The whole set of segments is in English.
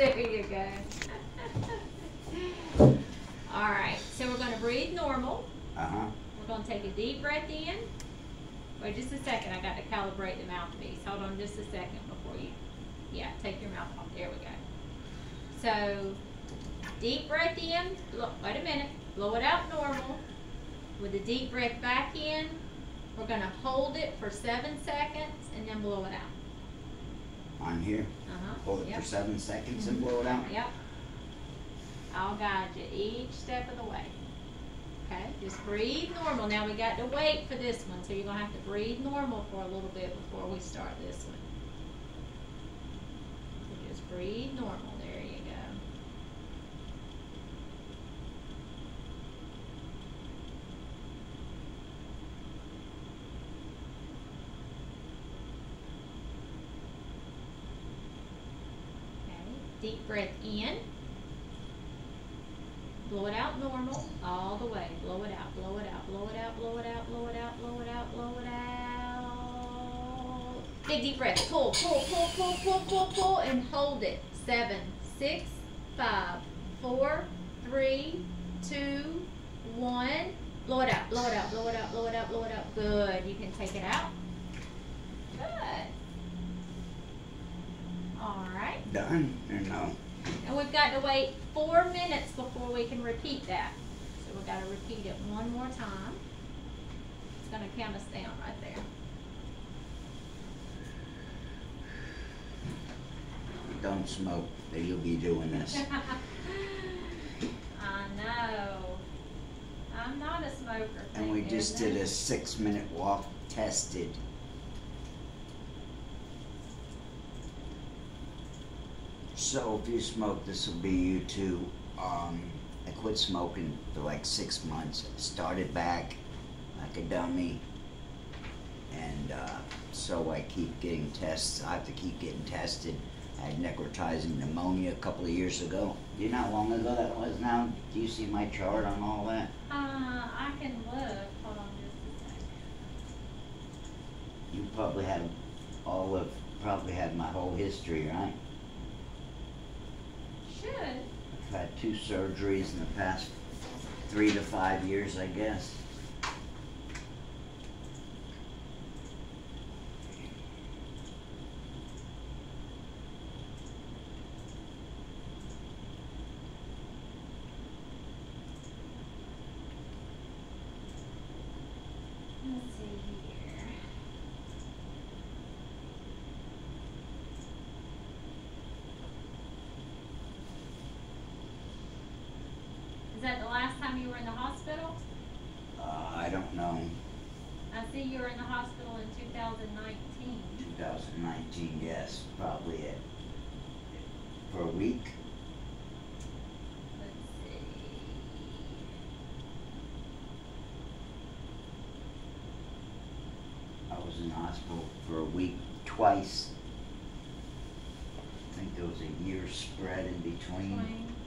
there you go. All right, so we're gonna breathe normal. Uh-huh. We're gonna take a deep breath in. Wait just a second, I got to calibrate the mouthpiece. Hold on just a second before you, yeah, take your mouth off. There we go. So, deep breath in, blow, wait a minute, blow it out normal. With a deep breath back in, we're gonna hold it for seven seconds and then blow it out. On here. Uh-huh. Hold it Yep. for seven seconds and blow it out. Yep. I'll guide you each step of the way. Okay, just breathe normal. Now we got to wait for this one, so you're gonna have to breathe normal for a little bit before we start this one. So just breathe normal. There you go. Okay, deep breath in. Blow it out normal, all the way. Blow it out, blow it out, blow it out, blow it out, blow it out, blow it out, blow it out. Big deep breath. Pull, pull, pull, pull, pull, pull, pull, and hold it. Seven, six, five, four, three, two, one. Blow it out, blow it out, blow it out, blow it out, blow it out. Good. You can take it out. Good. All right. Done or no? And we've got to wait four minutes before we can repeat that. So we've got to repeat it one more time. It's gonna count us down right there. Don't smoke, that you'll be doing this. I know. I'm not a smoker. And we just did a six minute walk tested. So if you smoke, this will be you too. Um, I quit smoking for like six months. Started back like a dummy. And uh, so I keep getting tests. I have to keep getting tested. I had necrotizing pneumonia a couple of years ago. Do you know how long ago that was now? Do you see my chart on all that? Uh, I can look. Hold on just a second. You probably had all of, probably had my whole history, right? I've had two surgeries in the past three to five years, I guess. don't know. I see you were in the hospital in 2019. 2019, yes, probably it. For a week? Let's see. I was in the hospital for a week twice. I think there was a year spread in between. 20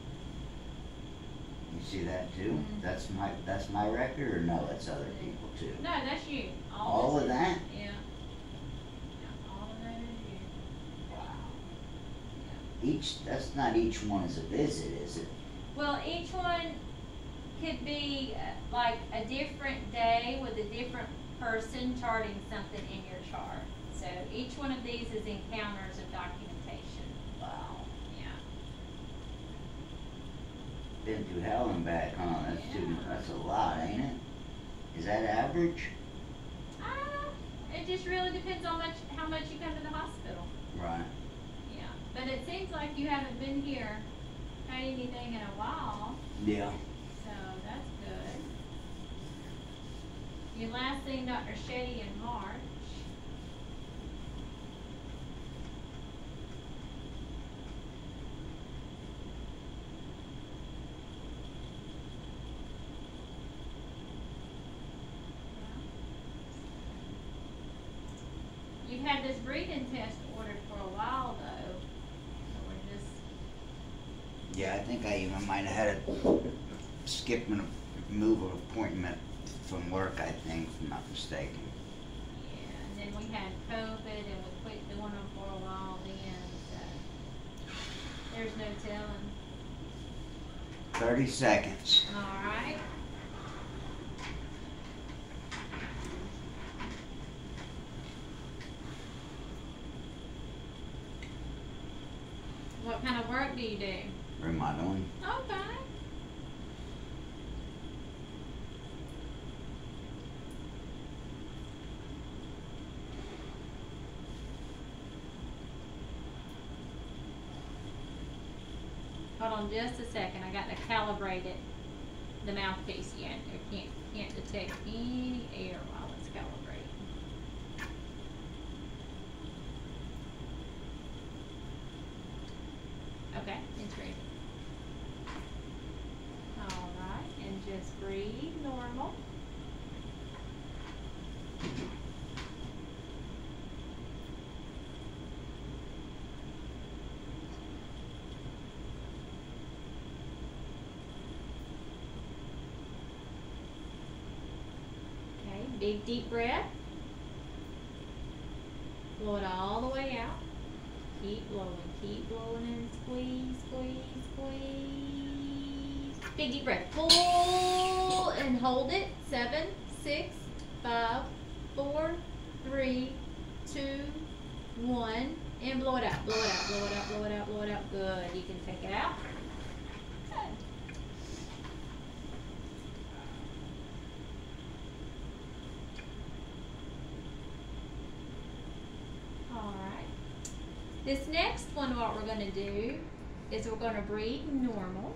see that too? Mhm. That's my, that's my record, or no, that's other people too? No, that's you. All this of that? Yeah. Yeah, all of that is you. Wow. Yeah. Each, that's not each one is a visit, is it? Well, each one could be uh, like a different day with a different person charting something in your chart. So each one of these is encounters of documentation. Wow. Yeah. Been through hell and back, huh? That's too, that's a lot, ain't it? Is that average? Uh, it just really depends on much how much you come to the hospital. Right. Yeah. But it seems like you haven't been here had anything in a while, Yeah. so that's good. You last seen Dr. Shetty in March. Had this breathing test ordered for a while though, so we're just, Yeah, I think I even might have had to skip and move an appointment from work, I think, if I'm not mistaken. yeah, and then we had COVID and we quit doing them for a while then, so. There's no telling. Thirty seconds. Alright. What kind of work do you do? Remodeling. Okay. Hold on just a second. I got to calibrate it. The mouthpiece. Yeah, I can't can't detect any air while it's calibrating. Okay, it's ready. Alright, and just breathe normal. Okay, big deep breath. Blow it all the way out. Keep blowing, keep blowing and squeeze, squeeze, squeeze. Big deep breath. Pull and hold it. Seven, six, five, four, three, two, one. And blow it out, blow it out, blow it out, blow it out, blow it out. Good. You can take it out. Good. Alright. This next one, what we're going to do is we're going to breathe normal.